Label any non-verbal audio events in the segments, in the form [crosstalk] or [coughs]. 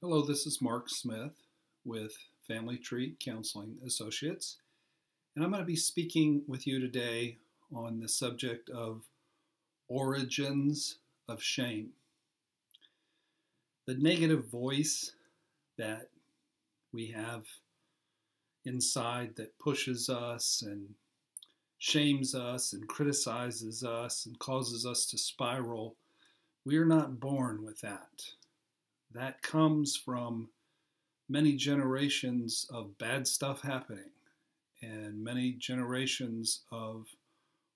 Hello, this is Mark Smith with Family Tree Counseling Associates, and I'm going to be speaking with you today on the subject of origins of shame. The negative voice that we have inside that pushes us and shames us and criticizes us and causes us to spiral, we are not born with that that comes from many generations of bad stuff happening and many generations of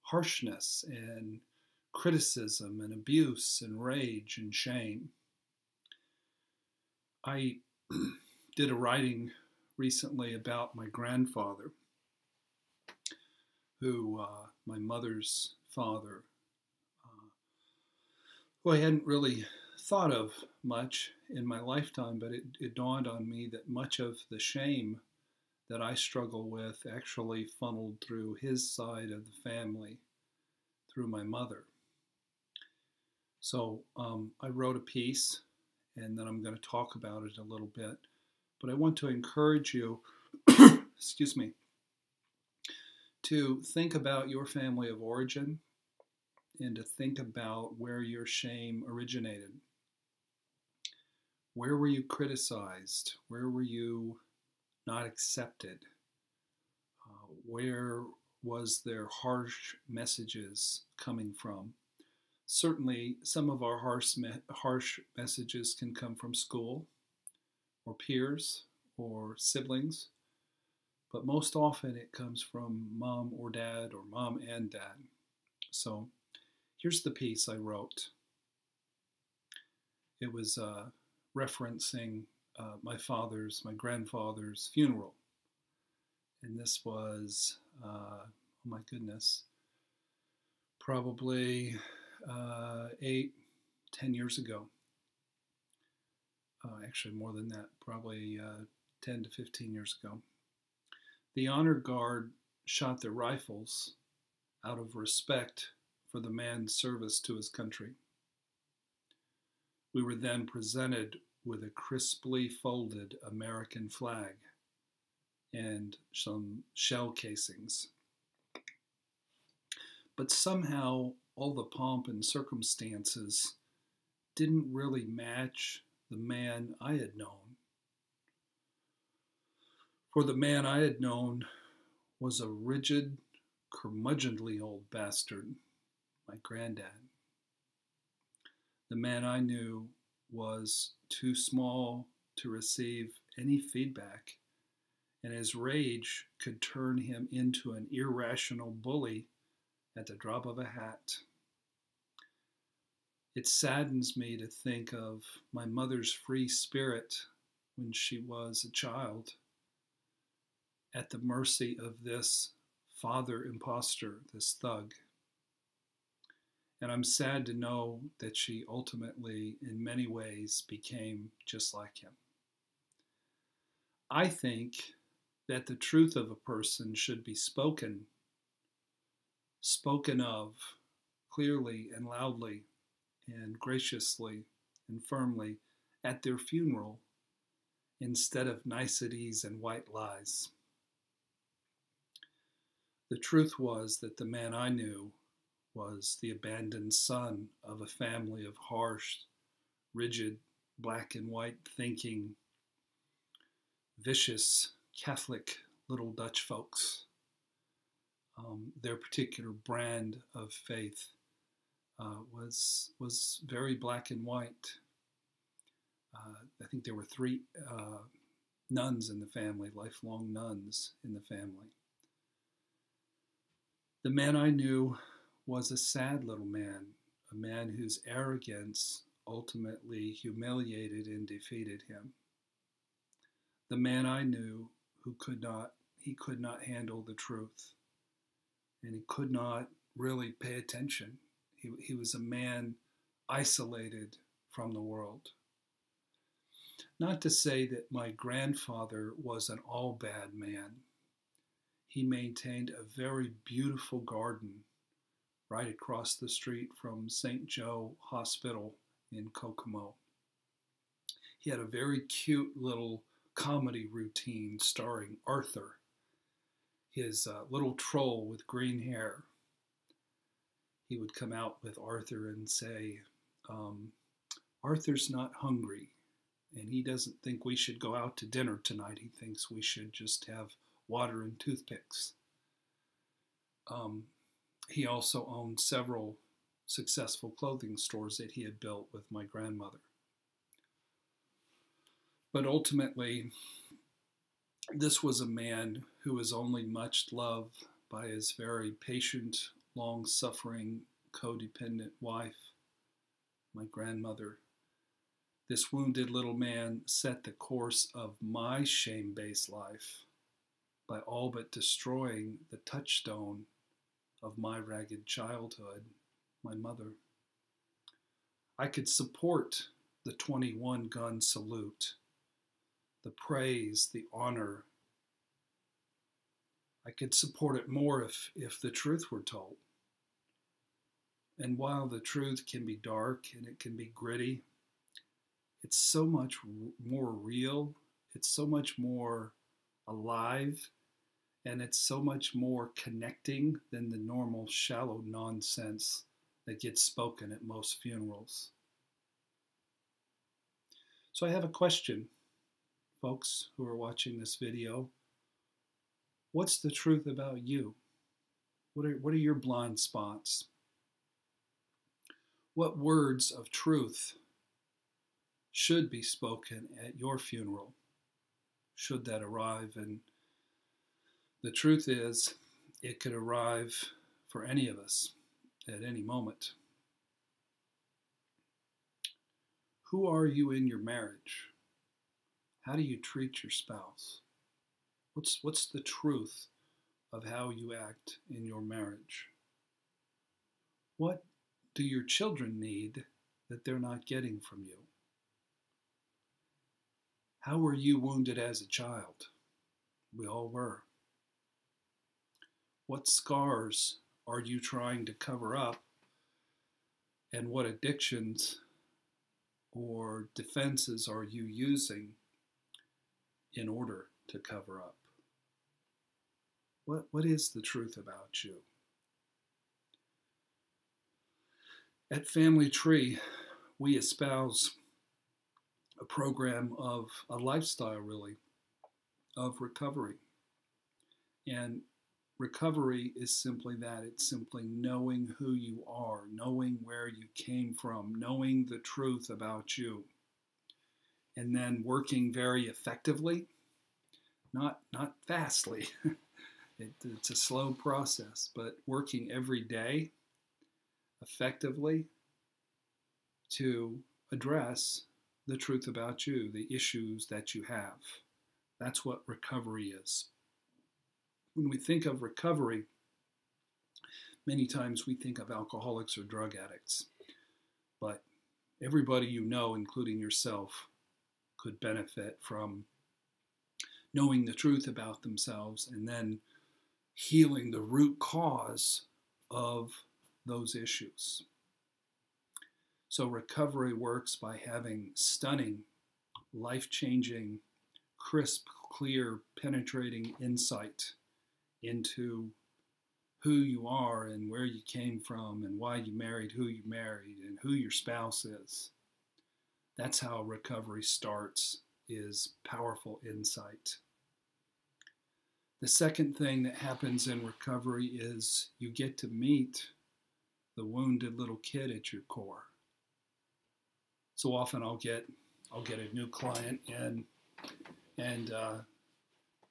harshness and criticism and abuse and rage and shame. I [clears throat] did a writing recently about my grandfather, who, uh, my mother's father, uh, who I hadn't really thought of much in my lifetime, but it, it dawned on me that much of the shame that I struggle with actually funneled through his side of the family, through my mother. So um, I wrote a piece, and then I'm going to talk about it a little bit. But I want to encourage you, [coughs] excuse me, to think about your family of origin and to think about where your shame originated. Where were you criticized? Where were you not accepted? Uh, where was there harsh messages coming from? Certainly, some of our harsh, me- harsh messages can come from school or peers or siblings, but most often it comes from mom or dad or mom and dad. So here's the piece I wrote. It was uh, referencing uh, my father's, my grandfather's funeral. And this was, uh, oh my goodness, probably uh, eight, ten years ago. Uh, actually, more than that, probably uh, 10 to 15 years ago. The honor guard shot their rifles out of respect for the man's service to his country. We were then presented with a crisply folded American flag and some shell casings. But somehow all the pomp and circumstances didn't really match the man I had known. For the man I had known was a rigid, curmudgeonly old bastard, my granddad. The man I knew was too small to receive any feedback, and his rage could turn him into an irrational bully at the drop of a hat. It saddens me to think of my mother's free spirit when she was a child at the mercy of this father impostor, this thug. And I'm sad to know that she ultimately, in many ways, became just like him. I think that the truth of a person should be spoken, spoken of clearly and loudly and graciously and firmly at their funeral instead of niceties and white lies. The truth was that the man I knew was the abandoned son of a family of harsh, rigid, black and white thinking, vicious Catholic little Dutch folks. Um, their particular brand of faith uh, was was very black and white. Uh, I think there were three uh, nuns in the family, lifelong nuns in the family. The man I knew was a sad little man, a man whose arrogance ultimately humiliated and defeated him. The man I knew who could not, he could not handle the truth, and he could not really pay attention. He, he was a man isolated from the world. Not to say that my grandfather was an all bad man. He maintained a very beautiful garden right across the street from St. Joe Hospital in Kokomo. he had a very cute little comedy routine starring Arthur, his uh, little troll with green hair. He would come out with Arthur and say, um, Arthur's not hungry, and he doesn't think we should go out to dinner tonight. He thinks we should just have water and toothpicks. Um, he also owned several successful clothing stores that he had built with my grandmother. But ultimately, this was a man who was only much loved by his very patient, long suffering, codependent wife, my grandmother. This wounded little man set the course of my shame based life by all but destroying the touchstone of my ragged childhood, my mother. I could support the 21 gun salute the praise, the honor. I could support it more if, if the truth were told. And while the truth can be dark and it can be gritty, it's so much more real, it's so much more alive, and it's so much more connecting than the normal shallow nonsense that gets spoken at most funerals. So I have a question folks who are watching this video, what's the truth about you? What are, what are your blind spots? What words of truth should be spoken at your funeral, should that arrive? And the truth is, it could arrive for any of us at any moment. Who are you in your marriage? How do you treat your spouse? What's, what's the truth of how you act in your marriage? What do your children need that they're not getting from you? How were you wounded as a child? We all were. What scars are you trying to cover up? And what addictions or defenses are you using in order to cover up? What, what is the truth about you? At Family Tree, we espouse a program of a lifestyle, really, of recovery. And recovery is simply that it's simply knowing who you are, knowing where you came from, knowing the truth about you and then working very effectively, not not fastly. [laughs] it, it's a slow process, but working every day effectively to address the truth about you, the issues that you have. That's what recovery is. When we think of recovery, many times we think of alcoholics or drug addicts, but everybody you know, including yourself, could benefit from knowing the truth about themselves and then healing the root cause of those issues. So, recovery works by having stunning, life changing, crisp, clear, penetrating insight into who you are and where you came from and why you married who you married and who your spouse is. That's how recovery starts is powerful insight. The second thing that happens in recovery is you get to meet the wounded little kid at your core. So often I'll get I'll get a new client and and uh,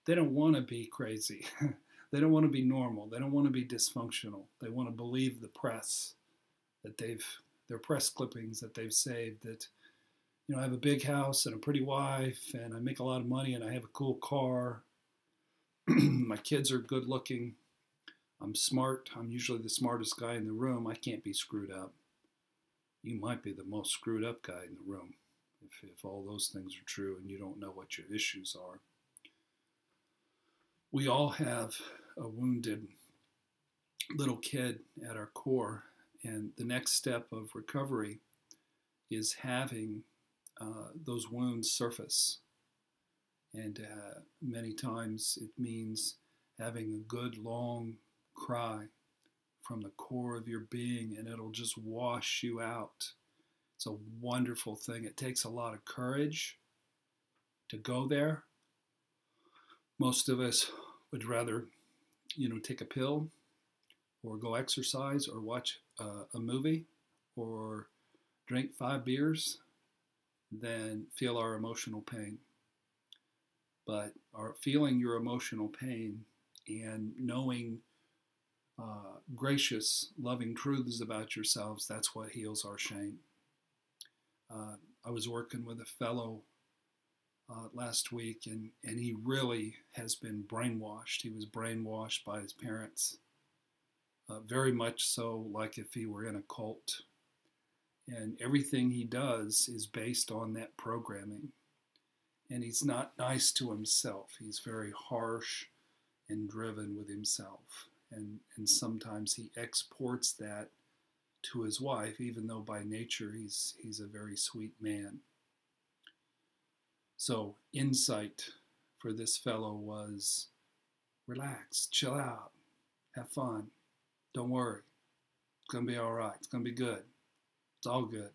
they don't want to be crazy. [laughs] they don't want to be normal. They don't want to be dysfunctional. They want to believe the press that they've their press clippings that they've saved that you know, I have a big house and a pretty wife, and I make a lot of money, and I have a cool car. [clears throat] My kids are good looking. I'm smart. I'm usually the smartest guy in the room. I can't be screwed up. You might be the most screwed up guy in the room if, if all those things are true and you don't know what your issues are. We all have a wounded little kid at our core, and the next step of recovery is having uh, those wounds surface. And uh, many times it means having a good long cry from the core of your being, and it'll just wash you out. It's a wonderful thing. It takes a lot of courage to go there. Most of us would rather, you know, take a pill or go exercise or watch uh, a movie or drink five beers than feel our emotional pain. But our feeling your emotional pain and knowing uh, gracious, loving truths about yourselves, that's what heals our shame. Uh, I was working with a fellow uh, last week, and, and he really has been brainwashed. He was brainwashed by his parents, uh, very much so, like if he were in a cult. And everything he does is based on that programming. And he's not nice to himself. He's very harsh and driven with himself. And, and sometimes he exports that to his wife, even though by nature he's, he's a very sweet man. So, insight for this fellow was relax, chill out, have fun, don't worry. It's going to be all right, it's going to be good, it's all good.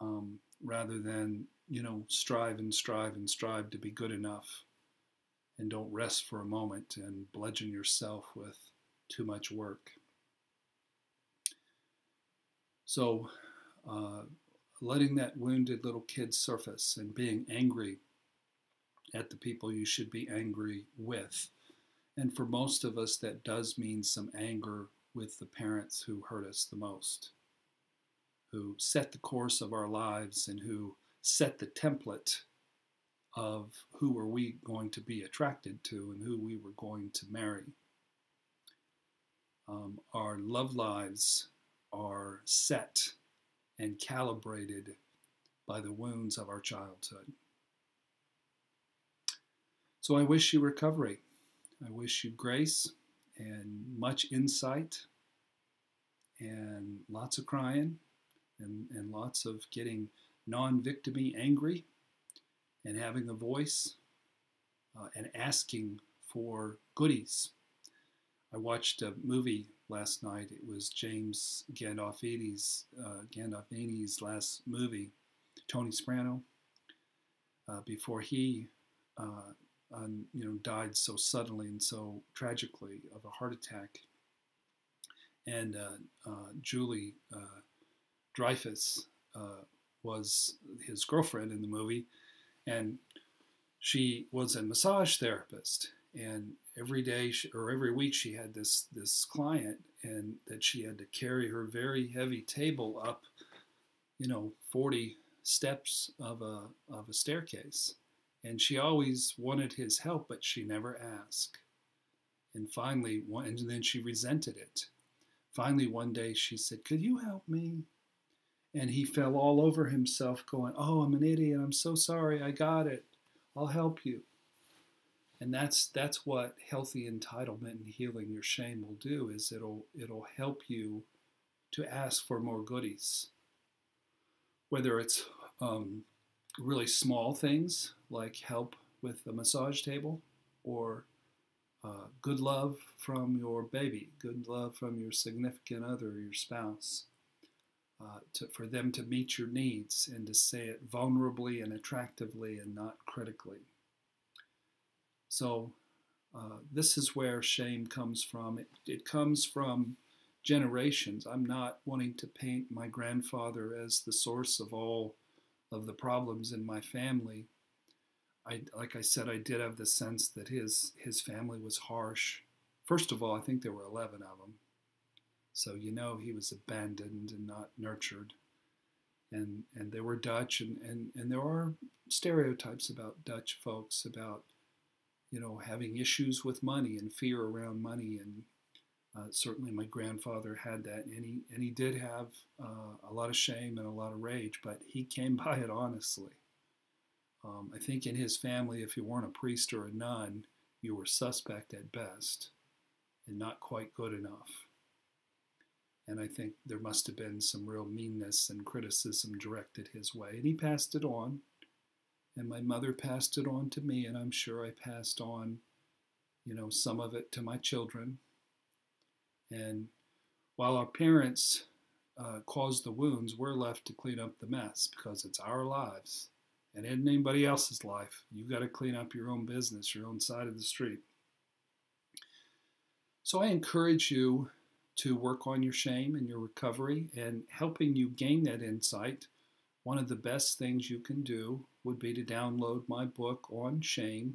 Um, rather than, you know, strive and strive and strive to be good enough and don't rest for a moment and bludgeon yourself with too much work. So, uh, letting that wounded little kid surface and being angry at the people you should be angry with. And for most of us, that does mean some anger with the parents who hurt us the most, who set the course of our lives and who set the template of who were we going to be attracted to and who we were going to marry. Um, our love lives are set and calibrated by the wounds of our childhood. So I wish you recovery. I wish you grace and much insight and lots of crying and, and lots of getting non victimy angry and having a voice uh, and asking for goodies. I watched a movie last night. It was James Gandolfini's uh, Gandolfini's last movie, Tony Soprano. Uh, before he, uh, you know, died so suddenly and so tragically of a heart attack, and uh, uh, Julie uh, Dreyfus was his girlfriend in the movie, and she was a massage therapist and every day she, or every week she had this this client and that she had to carry her very heavy table up you know 40 steps of a of a staircase. And she always wanted his help but she never asked. And finally one, and then she resented it. Finally one day she said could you help me? And he fell all over himself going oh i'm an idiot. I'm so sorry. I got it. I'll help you and that's that's what healthy entitlement and healing your shame will do is it'll it'll help you to ask for more goodies. Whether it's um, really small things like help with the massage table or uh, good love from your baby good love from your significant other your spouse uh, to, for them to meet your needs and to say it vulnerably and attractively and not critically so uh, this is where shame comes from. It, it comes from generations. I'm not wanting to paint my grandfather as the source of all of the problems in my family. I, like I said, I did have the sense that his his family was harsh. First of all, I think there were 11 of them. So you know he was abandoned and not nurtured. And and they were Dutch and, and, and there are stereotypes about Dutch folks about you know, having issues with money and fear around money. And uh, certainly my grandfather had that. And he, and he did have uh, a lot of shame and a lot of rage, but he came [laughs] by it honestly. Um, I think in his family, if you weren't a priest or a nun, you were suspect at best and not quite good enough. And I think there must have been some real meanness and criticism directed his way. And he passed it on. And my mother passed it on to me, and I'm sure I passed on, you know, some of it to my children. And while our parents uh, caused the wounds, we're left to clean up the mess because it's our lives and in anybody else's life. You've got to clean up your own business, your own side of the street. So I encourage you to work on your shame and your recovery and helping you gain that insight. One of the best things you can do would be to download my book on shame,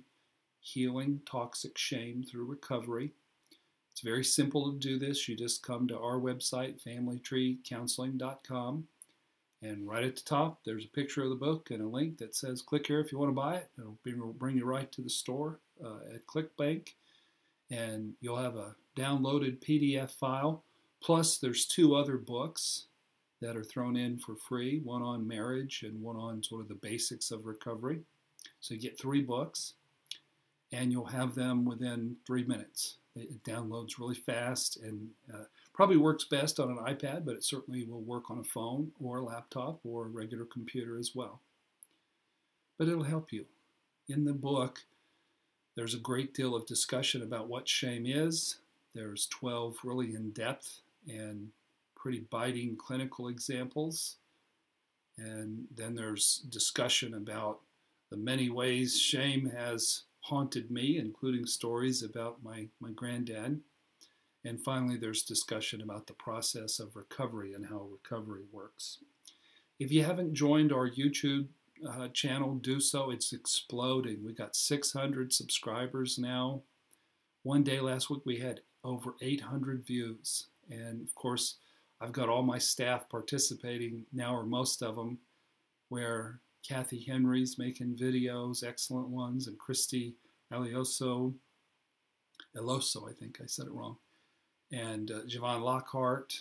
Healing Toxic Shame Through Recovery. It's very simple to do this. You just come to our website, familytreecounseling.com, and right at the top, there's a picture of the book and a link that says click here if you want to buy it. It'll bring you right to the store uh, at ClickBank, and you'll have a downloaded PDF file. Plus, there's two other books that are thrown in for free one on marriage and one on sort of the basics of recovery. So you get three books, and you'll have them within three minutes. It downloads really fast and uh, probably works best on an iPad, but it certainly will work on a phone or a laptop or a regular computer as well. But it'll help you. In the book, there's a great deal of discussion about what shame is. There's 12 really in depth and pretty biting clinical examples. And then there's discussion about the many ways shame has haunted me, including stories about my, my granddad. And finally, there's discussion about the process of recovery and how recovery works. If you haven't joined our YouTube uh, channel, do so. It's exploding. We got 600 subscribers now. One day last week, we had over 800 views. And of course, I've got all my staff participating now, or most of them, where Kathy Henry's making videos, excellent ones, and Christy Alioso, Eloso, I think I said it wrong, and uh, Javon Lockhart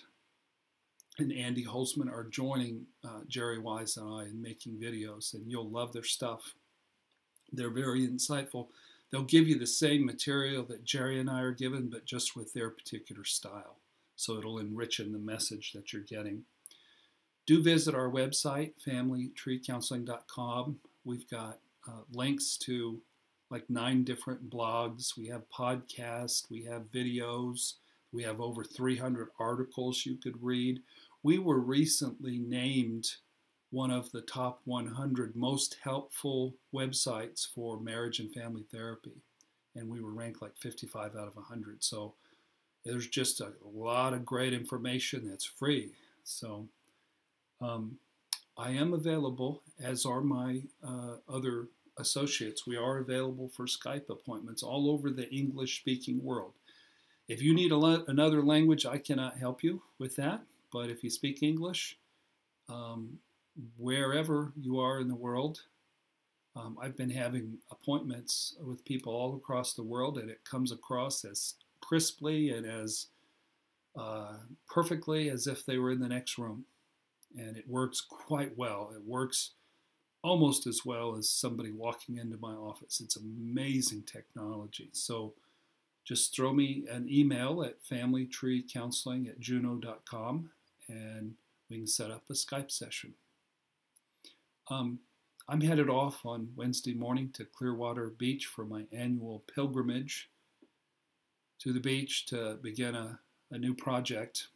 and Andy Holzman are joining uh, Jerry Wise and I in making videos, and you'll love their stuff. They're very insightful. They'll give you the same material that Jerry and I are given, but just with their particular style. So it'll enrich in the message that you're getting do visit our website, familytreecounseling.com. We've got uh, links to like nine different blogs. We have podcasts, we have videos, we have over 300 articles you could read. We were recently named one of the top 100 most helpful websites for marriage and family therapy. And we were ranked like 55 out of 100. So there's just a lot of great information that's free. So um, I am available, as are my uh, other associates. We are available for Skype appointments all over the English speaking world. If you need la- another language, I cannot help you with that. But if you speak English, um, wherever you are in the world, um, I've been having appointments with people all across the world, and it comes across as crisply and as uh, perfectly as if they were in the next room and it works quite well. It works almost as well as somebody walking into my office. It's amazing technology. So just throw me an email at familytreecounseling at juno.com and we can set up a Skype session. Um, I'm headed off on Wednesday morning to Clearwater Beach for my annual pilgrimage to the beach to begin a, a new project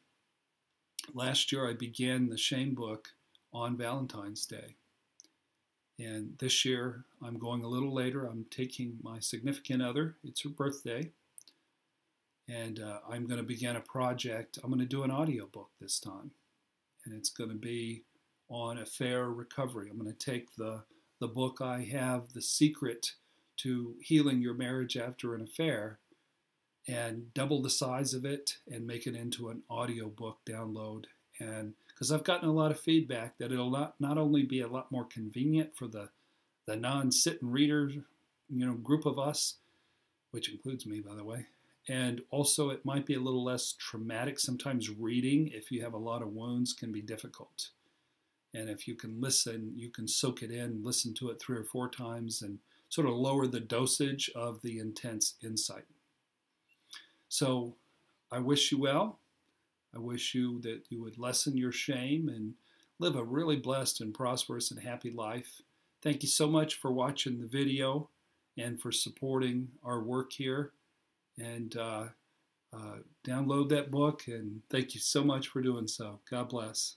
last year I began the Shame book on Valentine's Day. And this year I'm going a little later. I'm taking my significant other, it's her birthday, and uh, I'm going to begin a project. I'm going to do an audiobook this time, and it's going to be on affair recovery. I'm going to take the, the book I have, The Secret to Healing Your Marriage After an Affair, and double the size of it and make it into an audiobook download. And because I've gotten a lot of feedback that it'll not, not only be a lot more convenient for the, the non-sitting reader, you know, group of us, which includes me, by the way, and also it might be a little less traumatic. Sometimes reading, if you have a lot of wounds, can be difficult. And if you can listen, you can soak it in, listen to it three or four times, and sort of lower the dosage of the intense insight. So I wish you well. I wish you that you would lessen your shame and live a really blessed and prosperous and happy life. Thank you so much for watching the video and for supporting our work here. And uh, uh, download that book, and thank you so much for doing so. God bless.